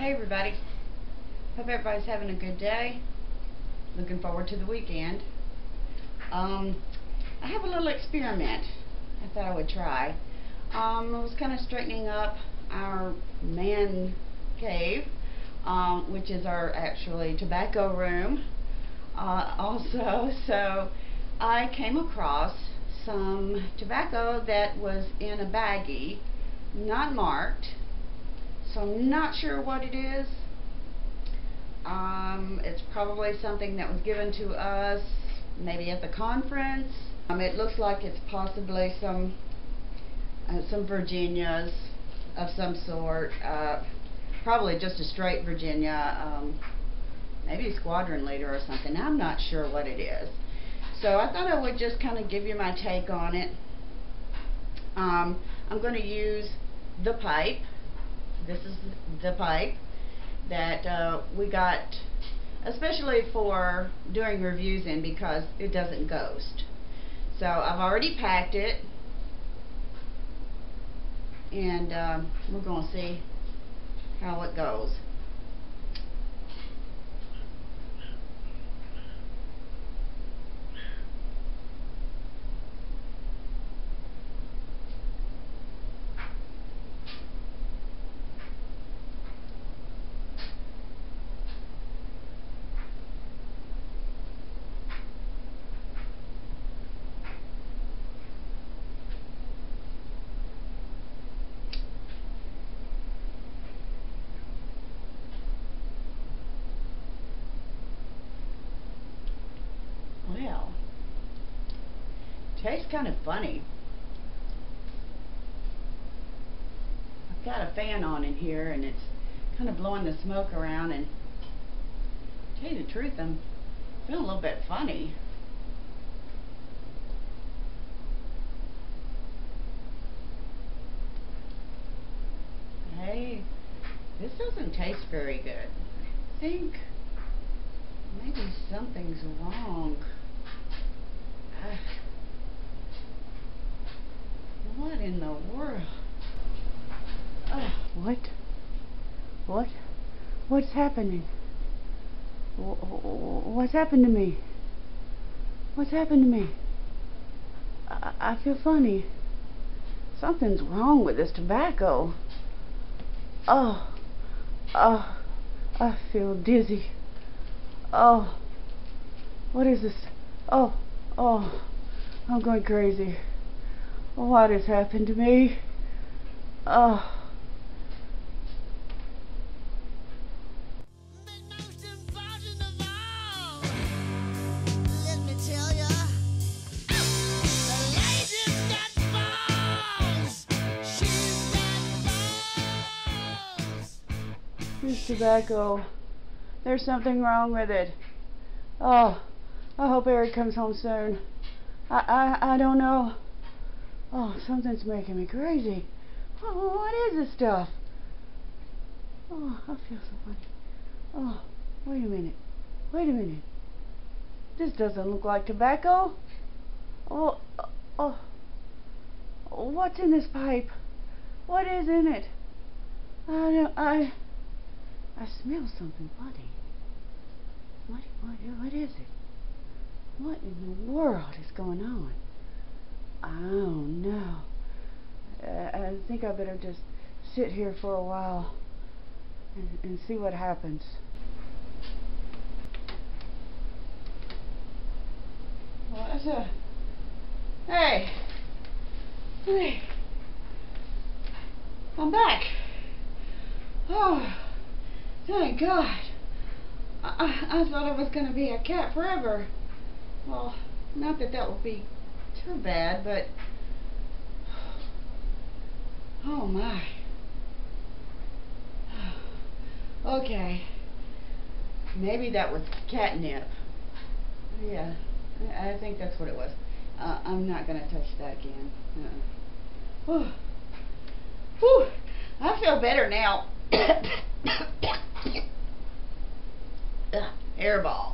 Hey everybody. Hope everybody's having a good day. Looking forward to the weekend. Um, I have a little experiment I thought I would try. Um, I was kind of straightening up our man cave, um, which is our actually tobacco room uh, also. So I came across some tobacco that was in a baggie, not marked, so I'm not sure what it is. Um, it's probably something that was given to us maybe at the conference. Um, it looks like it's possibly some uh, some Virginias of some sort. Uh, probably just a straight Virginia, um, maybe squadron leader or something. I'm not sure what it is. So I thought I would just kind of give you my take on it. Um, I'm going to use the pipe this is the pipe that uh, we got especially for doing reviews in because it doesn't ghost. So I've already packed it and um, we're going to see how it goes. Well, tastes kind of funny. I've got a fan on in here and it's kind of blowing the smoke around and to tell you the truth, I'm feeling a little bit funny. Hey, this doesn't taste very good. I think maybe something's wrong. What in the world? Uh, what? What? What's happening? What's happened to me? What's happened to me? I, I feel funny. Something's wrong with this tobacco. Oh, oh, I feel dizzy. Oh, what is this? Oh, oh, I'm going crazy. What has happened to me? Oh. This tobacco. There's something wrong with it. Oh, I hope Eric comes home soon. I, I, I don't know. Oh, something's making me crazy. Oh, what is this stuff? Oh, I feel so funny. Oh, wait a minute. Wait a minute. This doesn't look like tobacco. Oh, oh, oh. What's in this pipe? What is in it? I don't, I, I smell something funny. What, what, what is it? What in the world is going on? Oh no. I, I think I better just sit here for a while and, and see what happens. What's a... Hey! Hey! I'm back! Oh! Thank God. I, I thought I was going to be a cat forever. Well, not that that would be too bad, but... Oh my. Okay. Maybe that was catnip. Yeah, I, think that's what it was. Uh, I'm not going to touch that again. Uh -uh. Whew. I feel better now. Ugh, hairball.